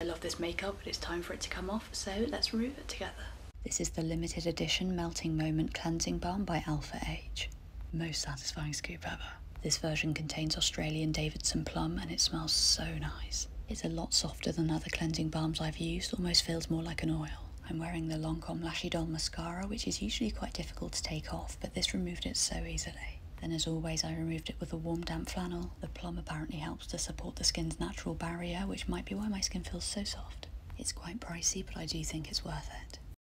I love this makeup, but it's time for it to come off, so let's remove it together. This is the limited edition Melting Moment Cleansing Balm by Alpha Age. Most satisfying scoop ever. This version contains Australian Davidson plum and it smells so nice. It's a lot softer than other cleansing balms I've used, almost feels more like an oil. I'm wearing the Lancome Lash Idôle mascara, which is usually quite difficult to take off, but this removed it so easily. Then as always I removed it with a warm damp flannel. The plum apparently helps to support the skin's natural barrier, which might be why my skin feels so soft. It's quite pricey, but I do think it's worth it.